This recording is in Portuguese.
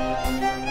Música